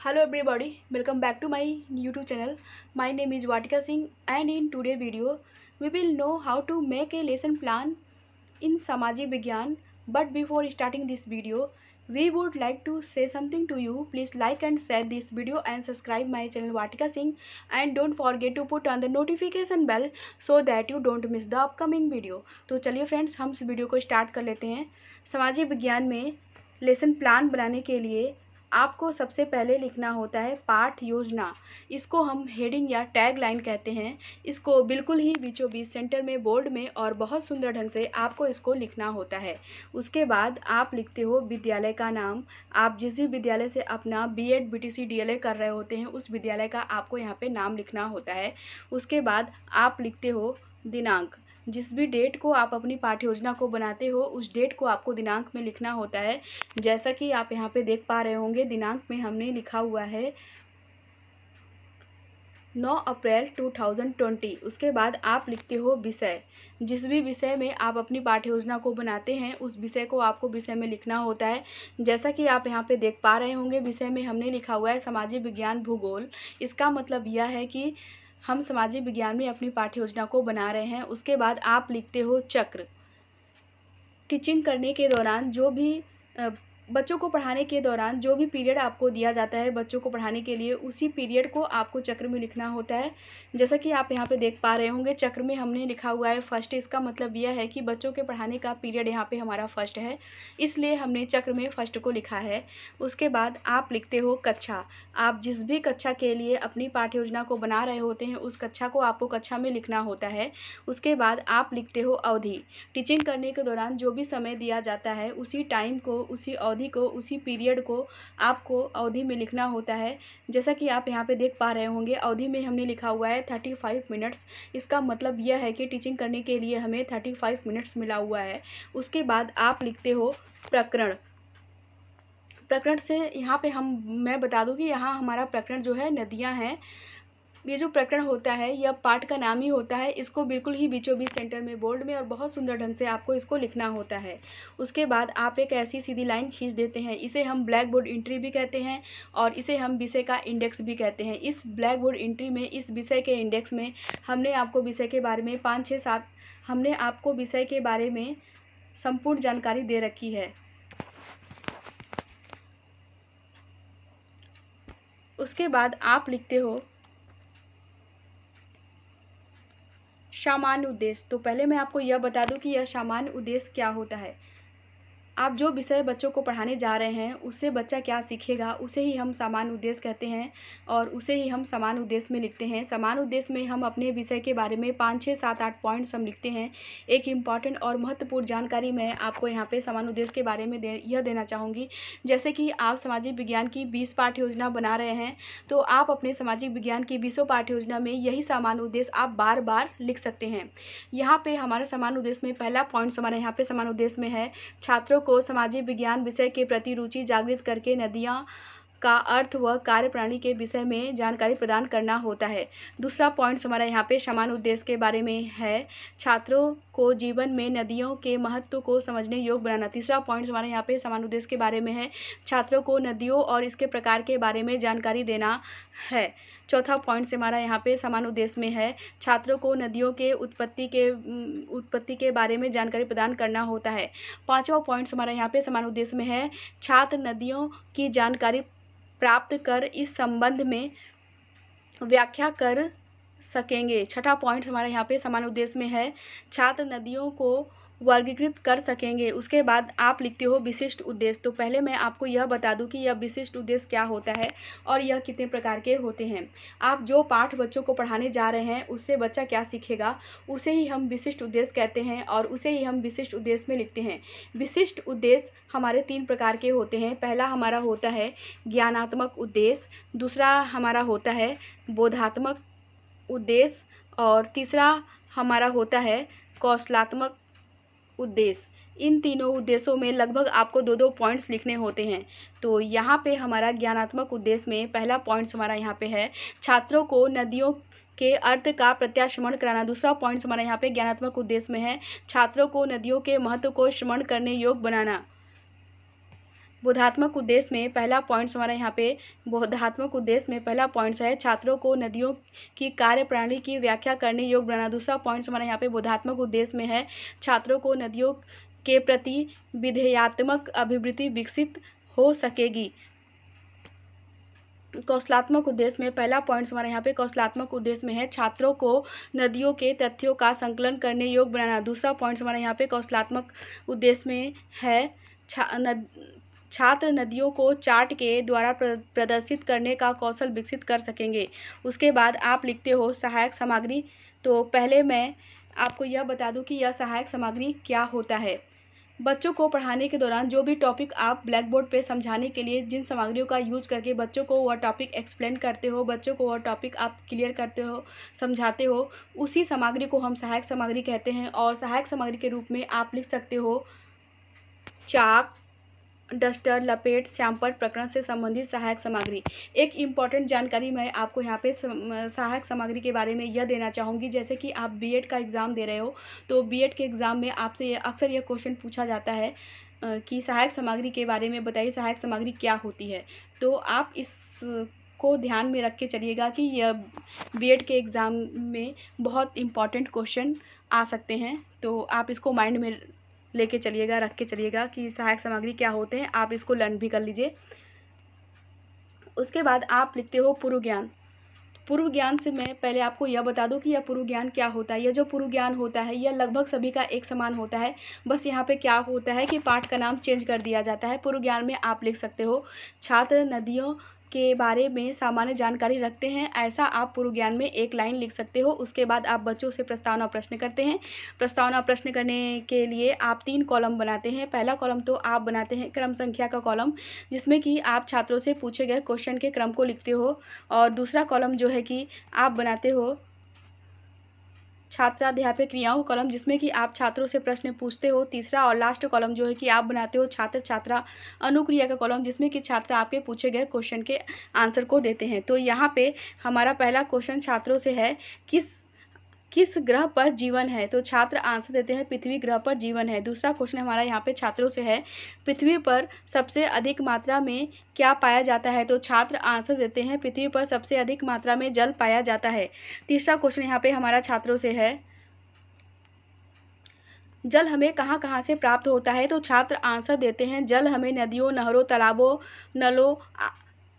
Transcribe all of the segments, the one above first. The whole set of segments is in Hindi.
Hello everybody welcome back to my YouTube channel my name is Vatika Singh and in today video we will know how to make a lesson plan in सामाजिक विज्ञान but before starting this video we would like to say something to you please like and share this video and subscribe my channel Vatika Singh and don't forget to put on the notification bell so that you don't miss the upcoming video तो चलिए फ्रेंड्स हम इस वीडियो को स्टार्ट कर लेते हैं. सामाजिक विज्ञान में लेसन प्लान बनाने के लिए आपको सबसे पहले लिखना होता है पाठ योजना। इसको हम हेडिंग या टैग लाइन कहते हैं। इसको बिल्कुल ही बीचों बीच सेंटर में, बोर्ड में और बहुत सुंदर ढंग से आपको इसको लिखना होता है। उसके बाद आप लिखते हो विद्यालय का नाम। आप जिस भी विद्यालय से अपना B Ed B T C D L A कर रहे होते हैं, उस विद्यालय का आपको यहाँ पे नाम लिखना होता है। उसके बाद आप लिखते हो दिनांक। जिस भी डेट को आप अपनी पाठ्य योजना को बनाते हो, उस डेट को आपको दिनांक में लिखना होता है। जैसा कि आप यहाँ पे देख पा रहे होंगे, दिनांक में हमने लिखा हुआ है नौ अप्रैल टू थाउज़ेंड ट्वेंटी उसके बाद आप लिखते हो विषय। जिस भी विषय में आप अपनी पाठ्य योजना को बनाते हैं, उस विषय को आपको विषय में लिखना होता है। जैसा कि आप यहाँ पे देख पा रहे होंगे, विषय में हमने लिखा हुआ है सामाजिक विज्ञान भूगोल। इसका मतलब यह है कि हम सामाजिक विज्ञान में अपनी पाठ्य योजना को बना रहे हैं। उसके बाद आप लिखते हो चक्र। टीचिंग करने के दौरान जो भी बच्चों को पढ़ाने के दौरान जो भी पीरियड आपको दिया जाता है बच्चों को पढ़ाने के लिए, उसी पीरियड को आपको चक्र में लिखना होता है। जैसा कि आप यहाँ पे देख पा रहे होंगे, चक्र में हमने लिखा हुआ है फ़र्स्ट, इसका मतलब यह है कि बच्चों के पढ़ाने का पीरियड यहाँ पे हमारा फ़र्स्ट है, इसलिए हमने चक्र में फ़र्स्ट को लिखा है। उसके बाद आप लिखते हो कक्षा। आप जिस भी कक्षा के लिए अपनी पाठ्य योजना को बना रहे होते हैं, उस कक्षा को आपको कक्षा में लिखना होता है। उसके बाद आप लिखते हो अवधि। टीचिंग करने के दौरान जो भी समय दिया जाता है, उसी टाइम को, उसी अवधि अवधि को, उसी पीरियड को आपको अवधि में लिखना होता है। जैसा कि आप यहाँ पे देख पा रहे होंगे, अवधि में हमने लिखा हुआ है थर्टी फाइव मिनट्स इसका मतलब यह है कि टीचिंग करने के लिए हमें थर्टी फाइव मिनट्स मिला हुआ है। उसके बाद आप लिखते हो प्रकरण। प्रकरण से यहाँ पे हम, मैं बता दूँ कि यहाँ हमारा प्रकरण जो है, नदियाँ हैं। ये जो प्रकरण होता है, यह पाठ का नाम ही होता है। इसको बिल्कुल ही बीचों बीच सेंटर में, बोर्ड में और बहुत सुंदर ढंग से आपको इसको लिखना होता है। उसके बाद आप एक ऐसी सीधी लाइन खींच देते हैं। इसे हम ब्लैक बोर्ड इंट्री भी कहते हैं और इसे हम विषय का इंडेक्स भी कहते हैं। इस ब्लैक बोर्ड इंट्री में, इस विषय के इंडेक्स में हमने आपको विषय के बारे में पाँच, छः, सात, हमने आपको विषय के बारे में संपूर्ण जानकारी दे रखी है। उसके बाद आप लिखते हो सामान्य उद्देश्य। तो पहले मैं आपको यह बता दूँ कि यह सामान्य उद्देश्य क्या होता है। आप जो विषय बच्चों को पढ़ाने जा रहे हैं, उससे बच्चा क्या सीखेगा, उसे ही हम समान उद्देश्य कहते हैं और उसे ही हम समान उद्देश्य में लिखते हैं। समान उद्देश्य में हम अपने विषय के बारे में पाँच, छः, सात, आठ पॉइंट्स हम लिखते हैं। एक इंपॉर्टेंट और महत्वपूर्ण जानकारी मैं आपको यहाँ पे समान उद्देश्य के बारे में दे, यह देना चाहूँगी। जैसे कि आप सामाजिक विज्ञान की बीस पाठ्य योजना बना रहे हैं तो आप अपने सामाजिक विज्ञान की बीसों पाठ्य योजना में यही समान उद्देश्य आप बार बार लिख सकते हैं। यहाँ पे हमारे समान उद्देश्य में पहला पॉइंट्स हमारे यहाँ पे समान उद्देश्य में है। छात्रों को सामाजिक विज्ञान विषय के प्रति रुचि जागृत करके नदियाँ का अर्थ व कार्यप्रणाली के विषय में जानकारी प्रदान करना होता है। दूसरा पॉइंट्स हमारा यहाँ पे समान उद्देश्य के बारे में है। छात्रों को जीवन में नदियों के महत्व को समझने योग्य बनाना। तीसरा पॉइंट्स हमारे यहाँ पे समान उद्देश्य के बारे में है। छात्रों को नदियों और इसके प्रकार के बारे में जानकारी देना है। चौथा पॉइंट से हमारा यहाँ पे समान उद्देश्य में है। छात्रों को नदियों के उत्पत्ति के उत्पत्ति के बारे में जानकारी प्रदान करना होता है। पाँचवा पॉइंट्स हमारा यहाँ पे समान उद्देश्य में है। छात्र नदियों की जानकारी प्राप्त कर इस संबंध में व्याख्या कर सकेंगे। छठा पॉइंट हमारे यहाँ पे समान उद्देश्य में है। छात्र नदियों को वर्गीकृत कर सकेंगे। उसके बाद आप लिखते हो विशिष्ट उद्देश्य। तो पहले मैं आपको यह बता दूँ कि यह विशिष्ट उद्देश्य क्या होता है और यह कितने प्रकार के होते हैं। आप जो पाठ बच्चों को पढ़ाने जा रहे हैं, उससे बच्चा क्या सीखेगा? उसे ही हम विशिष्ट उद्देश्य कहते हैं और उसे ही हम विशिष्ट उद्देश्य में लिखते हैं। विशिष्ट उद्देश्य हमारे तीन प्रकार के होते हैं। पहला हमारा होता है ज्ञानात्मक उद्देश्य, दूसरा हमारा होता है बोधात्मक उद्देश्य और तीसरा हमारा होता है कौशलात्मक उद्देश्य। इन तीनों उद्देश्यों में लगभग आपको दो दो पॉइंट्स लिखने होते हैं। तो यहाँ पे हमारा ज्ञानात्मक उद्देश्य में पहला पॉइंट्स हमारा यहाँ पे है। छात्रों को नदियों के अर्थ का प्रत्याश्रमण कराना। दूसरा पॉइंट्स हमारा यहाँ पे ज्ञानात्मक उद्देश्य में है। छात्रों को नदियों के महत्व को श्रमण करने योग्य बनाना। बोधात्मक उद्देश्य में पहला पॉइंट्स हमारा यहाँ पे बोधात्मक उद्देश्य में पहला पॉइंट्स है, छात्रों को नदियों की कार्य प्रणाली की व्याख्या करने योग्य बनाना। दूसरा पॉइंट्स हमारा यहाँ पे बोधात्मक उद्देश्य में है, छात्रों को नदियों के प्रति विधेयात्मक अभिवृत्ति विकसित हो सकेगी। कौशलात्मक उद्देश्य में पहला पॉइंट्स हमारे यहाँ पे कौशलात्मक उद्देश्य में है, छात्रों को नदियों के तथ्यों का संकलन करने योग्य बनाना। दूसरा पॉइंट्स हमारे यहाँ पे कौशलात्मक उद्देश्य में है, छा छात्र नदियों को चार्ट के द्वारा प्रदर्शित करने का कौशल विकसित कर सकेंगे। उसके बाद आप लिखते हो, सहायक सामग्री। तो पहले मैं आपको यह बता दूँ कि यह सहायक सामग्री क्या होता है। बच्चों को पढ़ाने के दौरान जो भी टॉपिक आप ब्लैक बोर्ड पर समझाने के लिए जिन सामग्रियों का यूज़ करके बच्चों को वह टॉपिक एक्सप्लेन करते हो, बच्चों को वह टॉपिक आप क्लियर करते हो, समझाते हो, उसी सामग्री को हम सहायक सामग्री कहते हैं। और सहायक सामग्री के रूप में आप लिख सकते हो, चाक डस्टर, लपेट, सैंपल प्रकरण से संबंधित सहायक सामग्री। एक इंपॉर्टेंट जानकारी मैं आपको यहाँ पे सहायक सामग्री के बारे में यह देना चाहूँगी। जैसे कि आप बीएड का एग्ज़ाम दे रहे हो तो बीएड के एग्ज़ाम में आपसे अक्सर यह क्वेश्चन पूछा जाता है कि सहायक सामग्री के बारे में बताइए, सहायक सामग्री क्या होती है? तो आप इस को ध्यान में रख के चलिएगा कि यह बीएड के एग्ज़ाम में बहुत इंपॉर्टेंट क्वेश्चन आ सकते हैं। तो आप इसको माइंड में लेके चलिएगा, रख के चलिएगा कि सहायक सामग्री क्या होते हैं, आप इसको लर्न भी कर लीजिए। उसके बाद आप लिखते हो पूर्व ज्ञान। पूर्व ज्ञान से मैं पहले आपको यह बता दूँ कि यह पूर्व ज्ञान क्या होता है। यह जो पूर्व ज्ञान होता है, यह लगभग सभी का एक समान होता है। बस यहाँ पे क्या होता है कि पाठ का नाम चेंज कर दिया जाता है। पूर्व ज्ञान में आप लिख सकते हो, छात्र नदियों के बारे में सामान्य जानकारी रखते हैं। ऐसा आप पूर्व ज्ञान में एक लाइन लिख सकते हो, उसके बाद आप बच्चों से प्रस्तावना प्रश्न करते हैं। प्रस्तावना प्रश्न करने के लिए आप तीन कॉलम बनाते हैं। पहला कॉलम तो आप बनाते हैं क्रम संख्या का कॉलम, जिसमें कि आप छात्रों से पूछे गए क्वेश्चन के क्रम को लिखते हो। और दूसरा कॉलम जो है कि आप बनाते हो छात्राध्यापक क्रियाओं कॉलम, जिसमें कि आप छात्रों से प्रश्न पूछते हो। तीसरा और लास्ट कॉलम जो है कि आप बनाते हो छात्र छात्रा अनुक्रिया का कॉलम जिसमें कि छात्र आपके पूछे गए क्वेश्चन के आंसर को देते हैं। तो यहाँ पे हमारा पहला क्वेश्चन छात्रों से है, किस किस ग्रह पर जीवन है? तो छात्र आंसर देते हैं, पृथ्वी ग्रह पर जीवन है। दूसरा क्वेश्चन हमारा यहाँ पे छात्रों से है, पृथ्वी पर सबसे अधिक मात्रा में क्या पाया जाता है? तो छात्र आंसर देते हैं, पृथ्वी पर सबसे अधिक मात्रा में जल पाया जाता है। तीसरा क्वेश्चन यहाँ पे हमारा छात्रों से है, जल हमें कहाँ कहाँ से प्राप्त होता है? तो छात्र आंसर देते हैं, जल हमें नदियों, नहरों, तालाबों, नलों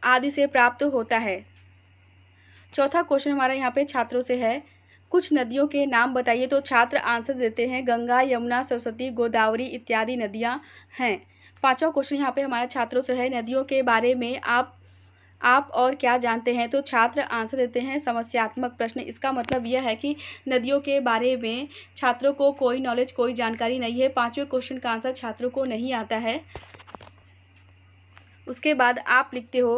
आदि से प्राप्त होता है। चौथा क्वेश्चन हमारा यहाँ पे छात्रों से है कुछ नदियों के नाम बताइए तो छात्र आंसर देते हैं, गंगा, यमुना, सरस्वती, गोदावरी इत्यादि नदियाँ हैं। पांचवा क्वेश्चन यहाँ पे हमारे छात्रों से है, नदियों के बारे में आप आप और क्या जानते हैं? तो छात्र आंसर देते हैं समस्यात्मक प्रश्न। इसका मतलब यह है कि नदियों के बारे में छात्रों को कोई नॉलेज कोई जानकारी नहीं है। पाँचवें क्वेश्चन का आंसर छात्रों को नहीं आता है। उसके बाद आप लिखते हो,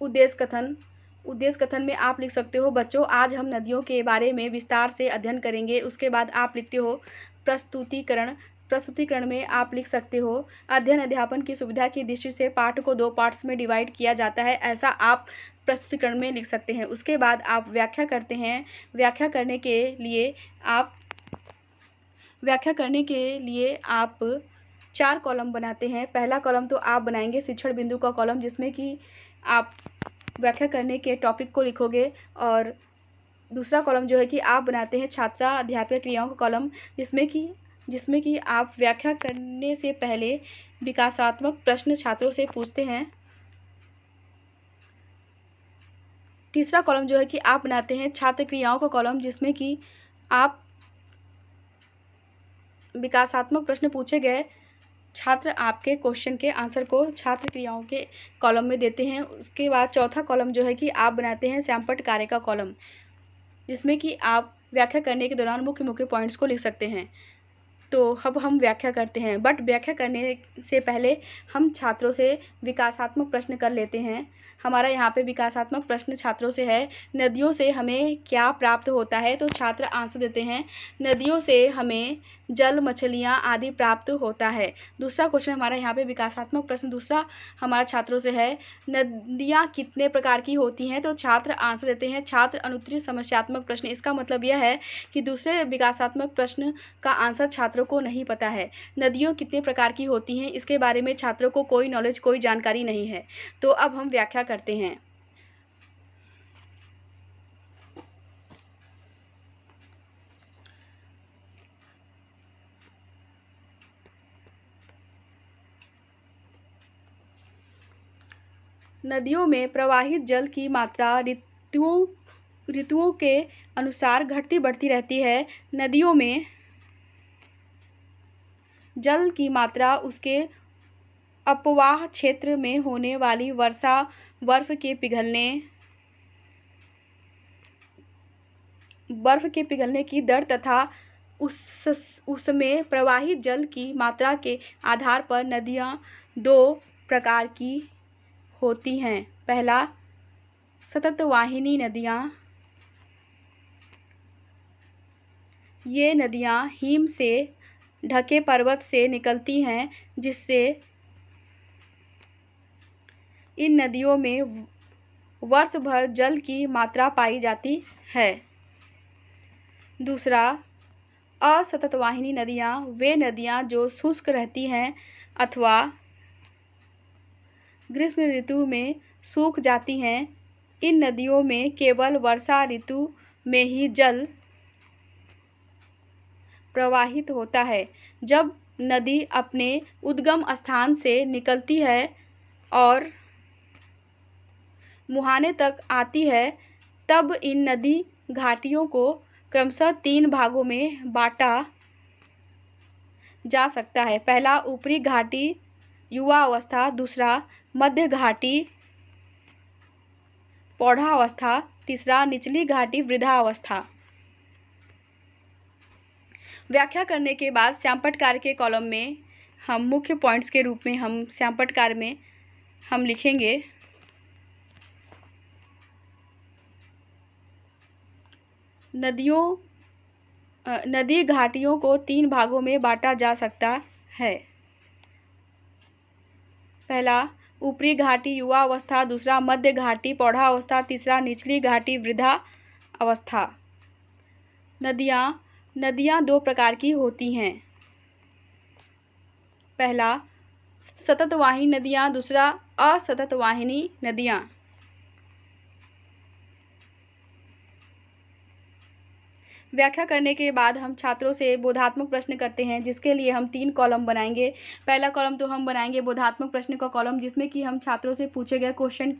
उद्देश्य कथन। उद्देश्य कथन में आप लिख सकते हो, बच्चों, आज हम नदियों के बारे में विस्तार से अध्ययन करेंगे, उसके बाद आप लिखते हो, प्रस्तुतिकरण प्रस्तुतिकरण में आप लिख सकते हो, अध्ययन अध्यापन की सुविधा की दृष्टि से पाठ को दो पार्ट्स में डिवाइड किया जाता है, ऐसा आप प्रस्तुतिकरण में लिख सकते हैं। उसके बाद आप व्याख्या करते हैं, व्याख्या करने के लिए आप, व्याख्या करने के लिए आप चार कॉलम बनाते हैं। पहला कॉलम तो आप बनाएँगे शिक्षण बिंदु का कॉलम, जिसमें कि आप व्याख्या करने के टॉपिक को लिखोगे और दूसरा कॉलम जो है कि आप बनाते हैं छात्रा अध्यापक क्रियाओं का कॉलम जिसमें कि जिसमें कि आप व्याख्या करने से पहले विकासात्मक प्रश्न छात्रों से पूछते हैं। तीसरा कॉलम जो है कि आप बनाते हैं छात्र क्रियाओं का कॉलम जिसमें कि आप विकासात्मक प्रश्न पूछे गए छात्र आपके क्वेश्चन के आंसर को छात्र क्रियाओं के कॉलम में देते हैं। उसके बाद चौथा कॉलम जो है कि आप बनाते हैं सैम्पट कार्य का कॉलम जिसमें कि आप व्याख्या करने के दौरान मुख्य मुख्य पॉइंट्स को लिख सकते हैं। तो अब हम व्याख्या करते हैं बट व्याख्या करने से पहले हम छात्रों से विकासात्मक प्रश्न कर लेते हैं। हमारा यहाँ पे विकासात्मक प्रश्न छात्रों से है, नदियों से हमें क्या प्राप्त होता है? तो छात्र आंसर देते हैं, नदियों से हमें जल, मछलियाँ आदि प्राप्त होता है। दूसरा क्वेश्चन हमारा यहाँ पे विकासात्मक प्रश्न, दूसरा हमारा छात्रों से है, नदियाँ कितने प्रकार की होती हैं? तो छात्र आंसर देते हैं, छात्र अनुत्तरी समस्यात्मक प्रश्न। इसका मतलब यह है कि दूसरे विकासात्मक प्रश्न का आंसर छात्रों को नहीं पता है। नदियों कितने प्रकार की होती हैं? इसके बारे में छात्रों को कोई नॉलेज कोई जानकारी नहीं है। तो अब हम व्याख्या करते हैं। नदियों में प्रवाहित जल की मात्रा ऋतुओं ऋतुओं के अनुसार घटती बढ़ती रहती है। नदियों में जल की मात्रा उसके अपवाह क्षेत्र में होने वाली वर्षा, बर्फ़ के पिघलने, बर्फ़ के पिघलने की दर तथा उस, उसमें प्रवाहित जल की मात्रा के आधार पर नदियाँ दो प्रकार की होती हैं। पहला सतत वाहिनी नदियाँ। ये नदियाँ हिम से ढके पर्वत से निकलती हैं, जिससे इन नदियों में वर्ष भर जल की मात्रा पाई जाती है। दूसरा असतत वाहिनी नदियाँ। वे नदियाँ जो शुष्क रहती हैं अथवा ग्रीष्म ऋतु में सूख जाती हैं। इन नदियों में केवल वर्षा ऋतु में ही जल प्रवाहित होता है। जब नदी अपने उद्गम स्थान से निकलती है और मुहाने तक आती है, तब इन नदी घाटियों को क्रमशः तीन भागों में बांटा जा सकता है। पहला ऊपरी घाटी युवा अवस्था, दूसरा मध्य घाटी पौधा अवस्था, तीसरा निचली घाटी, वृद्धा अवस्था। व्याख्या करने के बाद श्यामपटकार के कॉलम में हम मुख्य पॉइंट्स के रूप में हम श्यामपटकार में हम लिखेंगे। नदियों नदी घाटियों को तीन भागों में बांटा जा सकता है। पहला, ऊपरी घाटी युवा अवस्था, दूसरा मध्य घाटी पौधा अवस्था, तीसरा निचली घाटी वृद्धा अवस्था। नदियाँ नदियाँ दो प्रकार की होती हैं। पहला सतत वाहिनी नदियाँ, दूसरा असतत वाहिनी नदियाँ। व्याख्या करने के बाद हम छात्रों से बोधात्मक प्रश्न करते हैं, जिसके लिए हम तीन कॉलम बनाएँगे। पहला कॉलम तो हम बनाएँगे बोधात्मक प्रश्न का कॉलम, जिसमें कि हम छात्रों से पूछे गए क्वेश्चन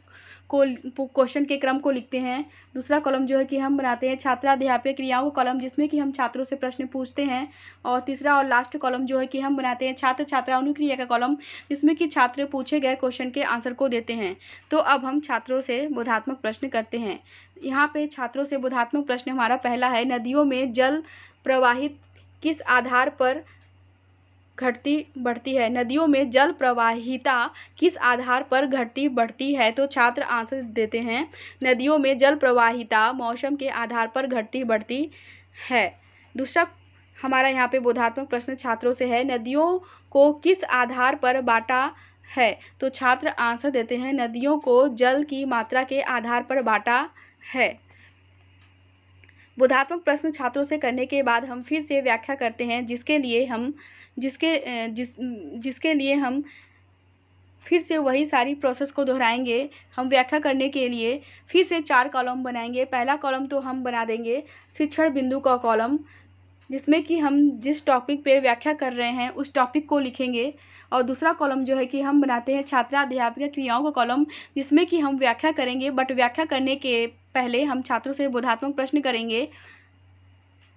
को क्वेश्चन के क्रम को लिखते हैं। दूसरा कॉलम जो है कि हम बनाते हैं छात्राध्यापक क्रियाओं का कॉलम, जिसमें कि हम छात्रों से प्रश्न पूछते हैं। और तीसरा और लास्ट कॉलम जो है कि हम बनाते हैं छात्र छात्रा अनुक्रिया का कॉलम, जिसमें कि छात्र पूछे गए क्वेश्चन के आंसर को देते हैं। तो अब हम छात्रों से बोधात्मक प्रश्न करते हैं। यहाँ पे छात्रों से बोधात्मक प्रश्न हमारा पहला है, नदियों में जल प्रवाहित किस आधार पर घटती बढ़ती है। नदियों में जल प्रवाहिता किस आधार पर घटती बढ़ती है? तो छात्र आंसर देते हैं, नदियों में जल प्रवाहिता मौसम के आधार पर घटती बढ़ती है। दूसरा, हमारा यहाँ पे बोधात्मक प्रश्न छात्रों से है, नदियों को किस आधार पर बांटा है? तो छात्र आंसर देते हैं, नदियों को जल की मात्रा के आधार पर बांटा है। बोधात्मक प्रश्न छात्रों से करने के बाद हम फिर से व्याख्या करते हैं, जिसके लिए हम, जिसके जिस, जिसके लिए हम फिर से वही सारी प्रोसेस को दोहराएँगे। हम व्याख्या करने के लिए फिर से चार कॉलम बनाएँगे। पहला कॉलम तो हम बना देंगे, शिक्षण बिंदु का कॉलम जिसमें कि हम जिस टॉपिक पे व्याख्या कर रहे हैं, उस टॉपिक को लिखेंगे और दूसरा कॉलम जो है कि हम बनाते हैं छात्रा अध्यापिका क्रियाओं का कॉलम जिसमें कि हम व्याख्या करेंगे बट व्याख्या करने के पहले हम छात्रों से बोधात्मक प्रश्न करेंगे।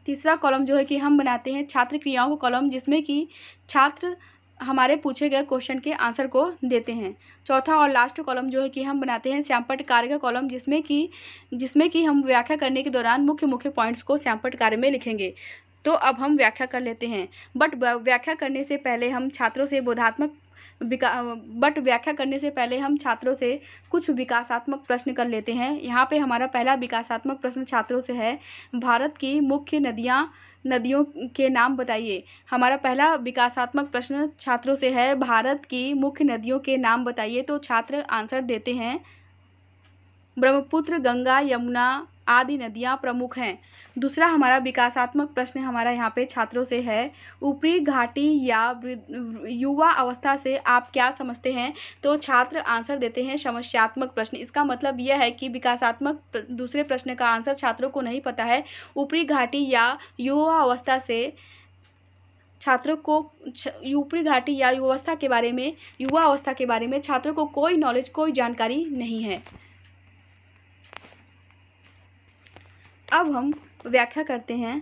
तीसरा कॉलम जो है कि हम बनाते हैं छात्र क्रियाओं का कॉलम जिसमें कि छात्र हमारे पूछे गए क्वेश्चन के आंसर को देते हैं। चौथा और लास्ट कॉलम जो है कि हम बनाते हैं श्यामपट कार्य का कॉलम जिसमें कि जिसमें कि हम व्याख्या करने के दौरान मुख्य मुख्य पॉइंट्स को श्यामपट कार्य में लिखेंगे। तो अब हम व्याख्या कर लेते हैं। बट व्याख्या करने से पहले हम छात्रों से बोधात्मक विका, बट व्याख्या करने से पहले हम छात्रों से कुछ विकासात्मक प्रश्न कर लेते हैं। यहाँ पे हमारा पहला विकासात्मक प्रश्न छात्रों से है, भारत की मुख्य नदियाँ, नदियों के नाम बताइए। हमारा पहला विकासात्मक प्रश्न छात्रों से है, भारत की मुख्य नदियों के नाम बताइए। तो छात्र आंसर देते हैं, ब्रह्मपुत्र, गंगा, यमुना आदि नदियाँ प्रमुख हैं। दूसरा हमारा विकासात्मक प्रश्न हमारा यहाँ पे छात्रों से है, ऊपरी घाटी या युवा अवस्था से आप क्या समझते हैं? तो छात्र आंसर देते हैं समस्यात्मक प्रश्न। इसका मतलब यह है कि विकासात्मक दूसरे प्रश्न का आंसर छात्रों को नहीं पता है। ऊपरी घाटी या युवा अवस्था से छात्रों को ऊपरी घाटी या युवावस्था के बारे में, युवा अवस्था के बारे में छात्रों को कोई नॉलेज कोई जानकारी नहीं है। अब हम व्याख्या करते हैं।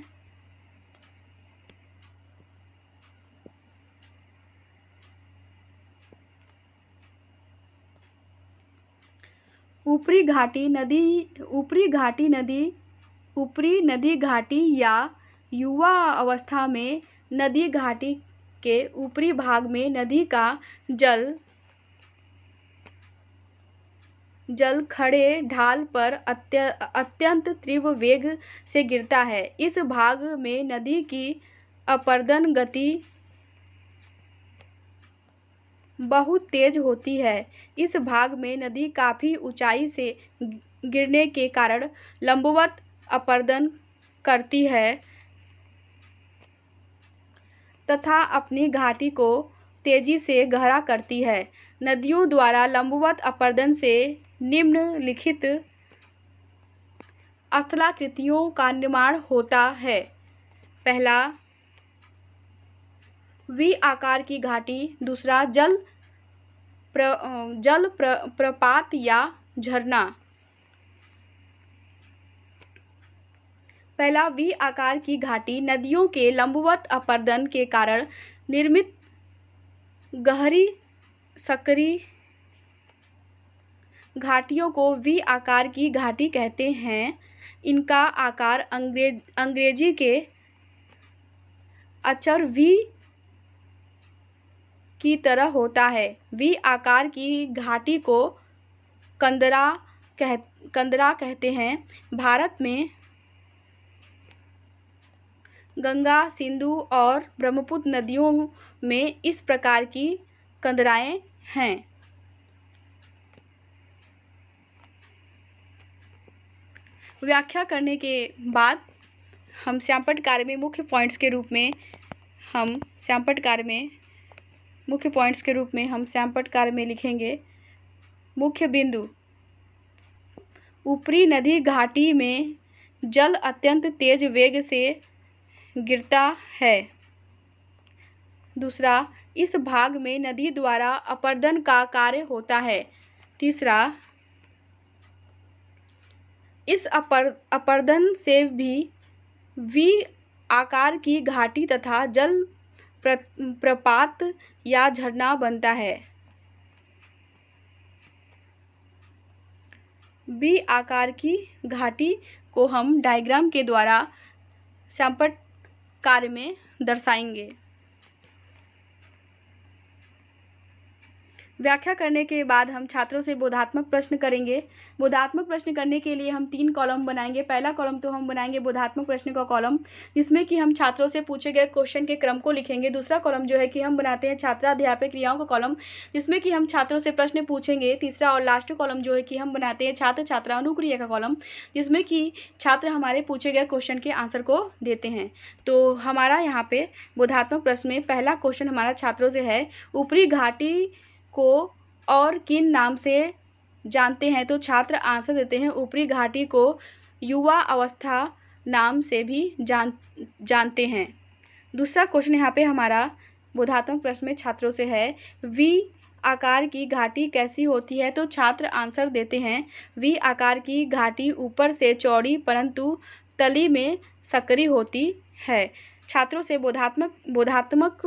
ऊपरी घाटी नदी, ऊपरी घाटी नदी, ऊपरी नदी घाटी या युवा अवस्था में नदी घाटी के ऊपरी भाग में नदी का जल जल खड़े ढाल पर अत्य, अत्यंत तीव्र वेग से गिरता है। इस भाग में नदी की अपर्दन गति बहुत तेज होती है। इस भाग में नदी काफ़ी ऊंचाई से गिरने के कारण लंबवत अपर्दन करती है तथा अपनी घाटी को तेज़ी से गहरा करती है। नदियों द्वारा लंबवत अपर्दन से निम्नलिखित स्थलाकृतियों का निर्माण होता है। पहला वी आकार की घाटी। दूसरा जल प्र जल प्र, प्रपात या झरना। पहला वी आकार की घाटी। नदियों के लंबवत अपर्दन के कारण निर्मित गहरी सकरी घाटियों को वी आकार की घाटी कहते हैं। इनका आकार अंग्रेज़ अंग्रेज़ी के अक्षर वी की तरह होता है। वी आकार की घाटी को कंदरा कह, कंदरा कहते हैं। भारत में गंगा, सिंधु और ब्रह्मपुत्र नदियों में इस प्रकार की कंदराएँ हैं। व्याख्या करने के बाद हम श्यामपट कार्य में मुख्य पॉइंट्स के रूप में हम श्यामपट कार्य में, मुख्य पॉइंट्स के रूप में हम श्यामपट कार्य में लिखेंगे, मुख्य बिंदु, ऊपरी नदी घाटी में जल अत्यंत तेज वेग से गिरता है। दूसरा, इस भाग में नदी द्वारा अपर्दन का कार्य होता है। तीसरा इस अपर अपर्दन से भी वी आकार की घाटी तथा जल प्र, प्रपात या झरना बनता है। बी आकार की घाटी को हम डायग्राम के द्वारा सैंपट कार्य में दर्शाएँगे। व्याख्या करने के बाद हम छात्रों से बोधात्मक प्रश्न करेंगे। बोधात्मक प्रश्न करने के लिए हम तीन कॉलम बनाएँगे। पहला कॉलम तो हम बनाएँगे बोधात्मक प्रश्न का कॉलम, जिसमें कि हम छात्रों से पूछे गए क्वेश्चन के क्रम को लिखेंगे। दूसरा कॉलम जो है कि हम बनाते हैं छात्राध्यापक क्रियाओं का कॉलम, जिसमें कि हम छात्रों से प्रश्न पूछेंगे। तीसरा और लास्ट कॉलम जो है कि हम बनाते हैं छात्र छात्रा अनुक्रिया का कॉलम, जिसमें कि छात्र हमारे पूछे गए क्वेश्चन के आंसर को देते हैं। तो हमारा यहाँ पे बोधात्मक प्रश्न में पहला क्वेश्चन हमारा छात्रों से है, ऊपरी घाटी को और किन नाम से जानते हैं? तो छात्र आंसर देते हैं, ऊपरी घाटी को युवा अवस्था नाम से भी जान, जानते हैं। दूसरा क्वेश्चन यहाँ पे हमारा बोधात्मक प्रश्न में छात्रों से है वी आकार की घाटी कैसी होती है? तो छात्र आंसर देते हैं वी आकार की घाटी ऊपर से चौड़ी परंतु तली में सकरी होती है। छात्रों से बोधात्मक बोधात्मक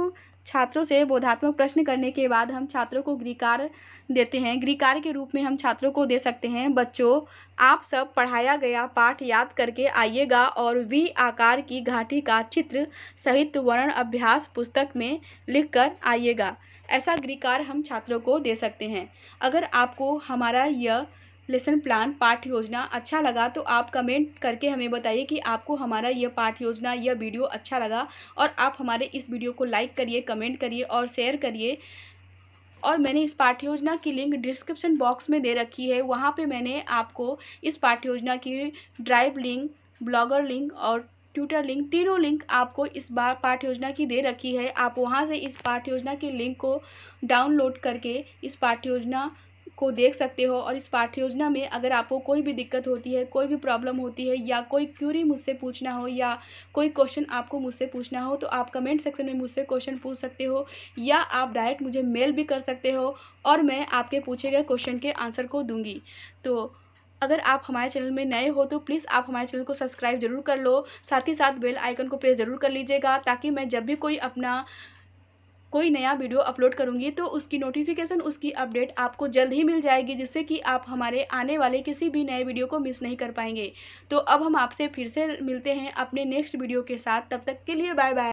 छात्रों से बोधात्मक प्रश्न करने के बाद हम छात्रों को गृहकार देते हैं। गृहकार के रूप में हम छात्रों को दे सकते हैं, बच्चों, आप सब पढ़ाया गया पाठ याद करके आइएगा और वी आकार की घाटी का चित्र सहित वर्ण अभ्यास पुस्तक में लिख कर आइएगा। ऐसा गृहकार हम छात्रों को दे सकते हैं। अगर आपको हमारा यह लेसन प्लान पाठ योजना अच्छा लगा तो आप कमेंट करके हमें बताइए कि आपको हमारा यह पाठ योजना, यह वीडियो अच्छा लगा और आप हमारे इस वीडियो को लाइक करिए, कमेंट करिए और शेयर करिए। और मैंने इस पाठ्य योजना की लिंक डिस्क्रिप्शन बॉक्स में दे रखी है, वहाँ पे मैंने आपको इस पाठ्य योजना की ड्राइव लिंक, ब्लॉगर लिंक और ट्विटर लिंक तीनों लिंक आपको इस बार पाठ योजना की दे रखी है। आप वहाँ से इस पाठ योजना की लिंक को डाउनलोड करके इस पाठ योजना को देख सकते हो और इस पाठ्य योजना में अगर आपको कोई भी दिक्कत होती है, कोई भी प्रॉब्लम होती है या कोई क्यूरी मुझसे पूछना हो या कोई क्वेश्चन आपको मुझसे पूछना हो तो आप कमेंट सेक्शन में मुझसे क्वेश्चन पूछ सकते हो या आप डायरेक्ट मुझे मेल भी कर सकते हो और मैं आपके पूछे गए क्वेश्चन के आंसर को दूँगी। तो अगर आप हमारे चैनल में नए हो तो प्लीज़ आप हमारे चैनल को सब्सक्राइब ज़रूर कर लो। साथ ही साथ बेल आइकन को प्रेस ज़रूर कर लीजिएगा ताकि मैं जब भी कोई अपना कोई नया वीडियो अपलोड करूँगी तो उसकी नोटिफिकेशन उसकी अपडेट आपको जल्द ही मिल जाएगी, जिससे कि आप हमारे आने वाले किसी भी नए वीडियो को मिस नहीं कर पाएँगे। तो अब हम आपसे फिर से मिलते हैं अपने नेक्स्ट वीडियो के साथ, तब तक के लिए बाय बाय